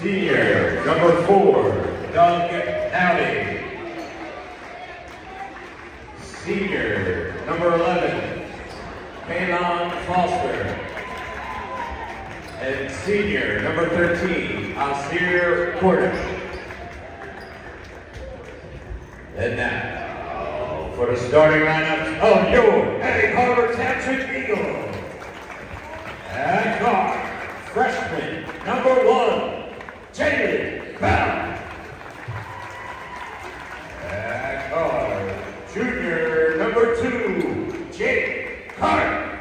Senior, number four, Doug Howdy. Senior, number 11, Kaylon Foster. And senior, number 13, Asir Porter. And now, for the starting lineup of your Egg Harbor Township Eagles. At guard, freshman, number one, Jalen Bell. Junior, number two, Jake Carter.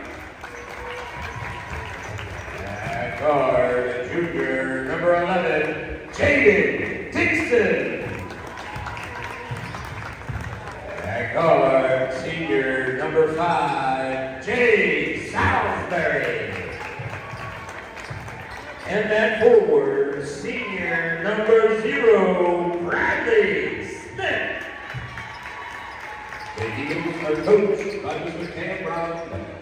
Junior, number 11, Jaden Dixon. Senior, number five, Jay Southbury. And then forward, senior, number zero, Bradley Smith. The Eagles are coached by Mr. Cam Brown.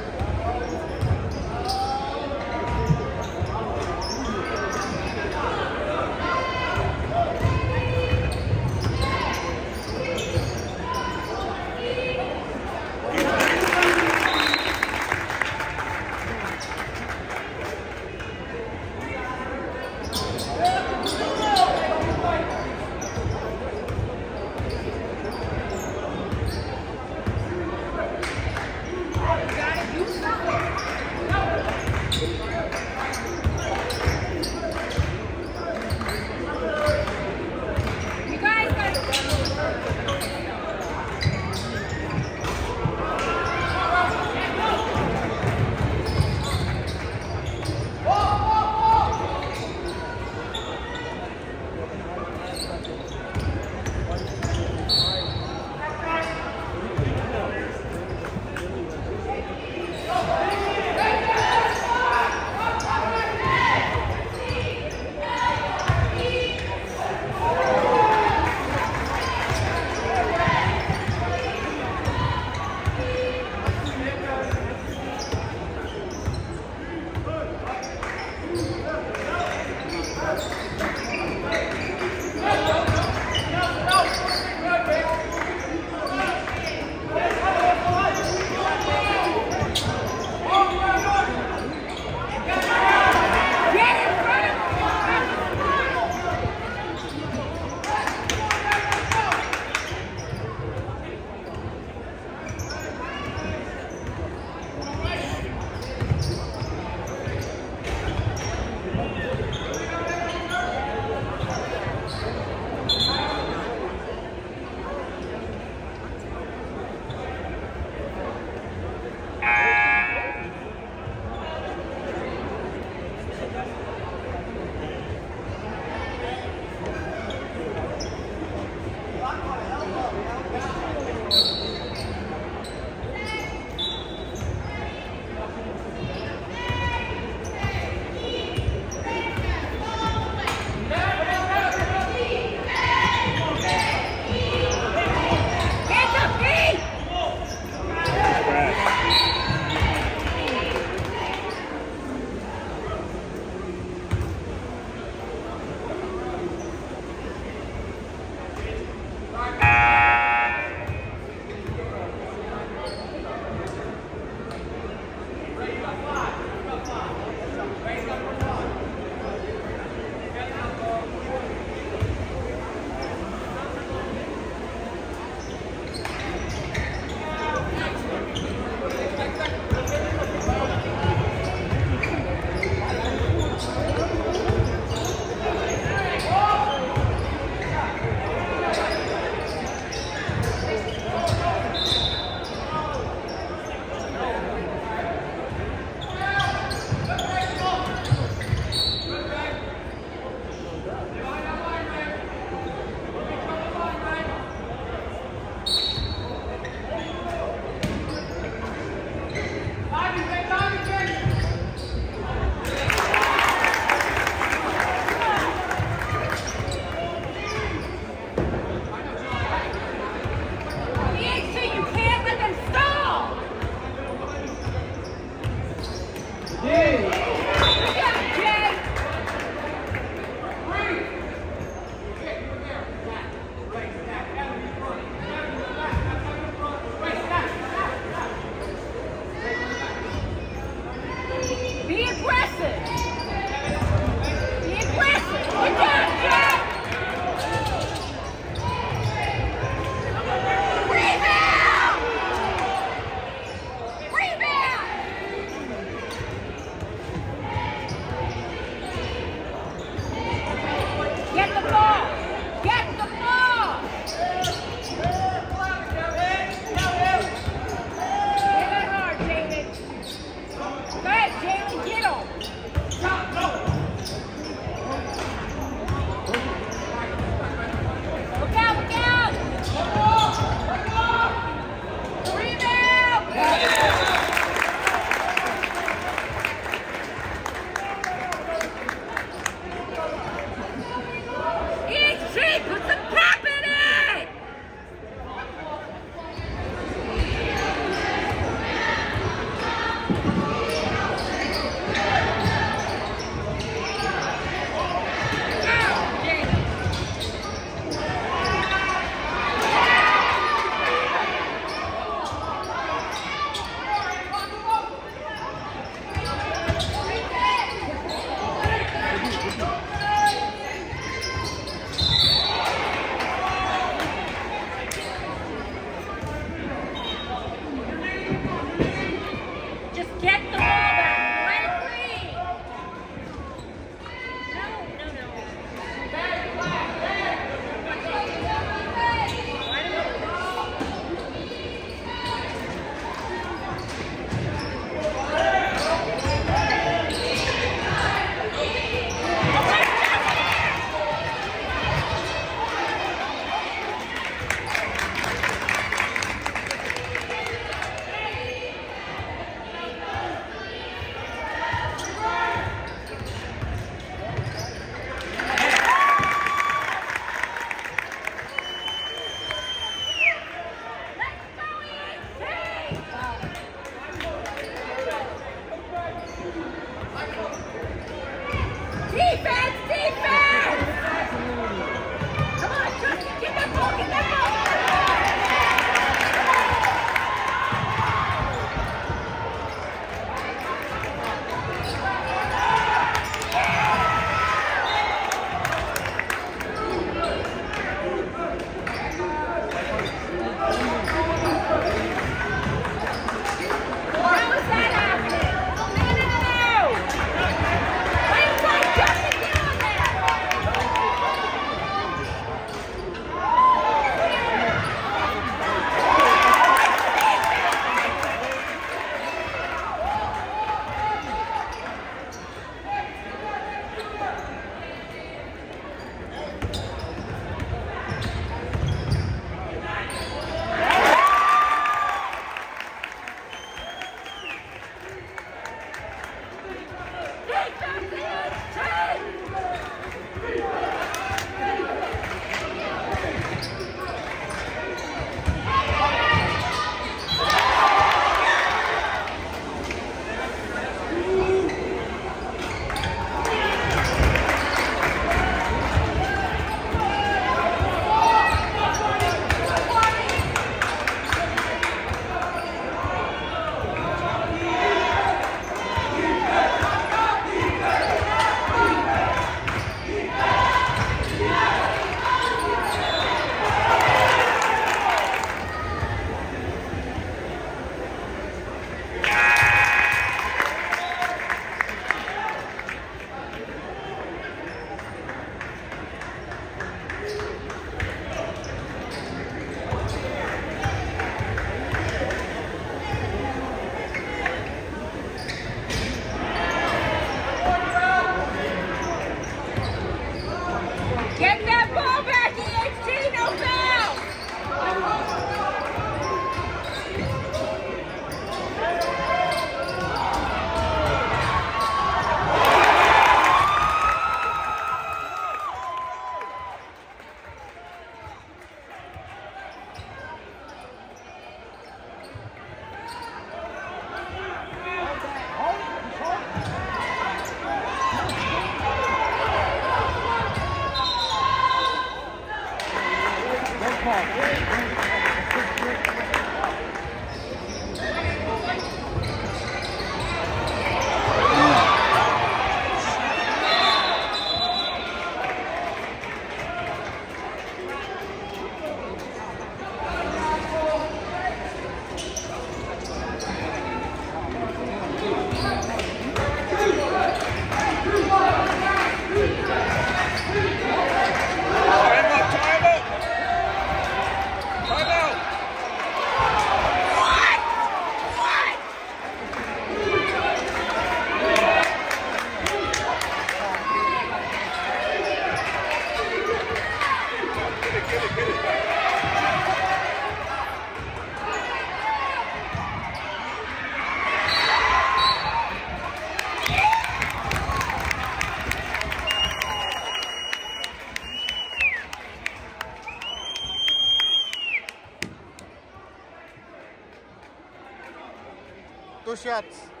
Shots.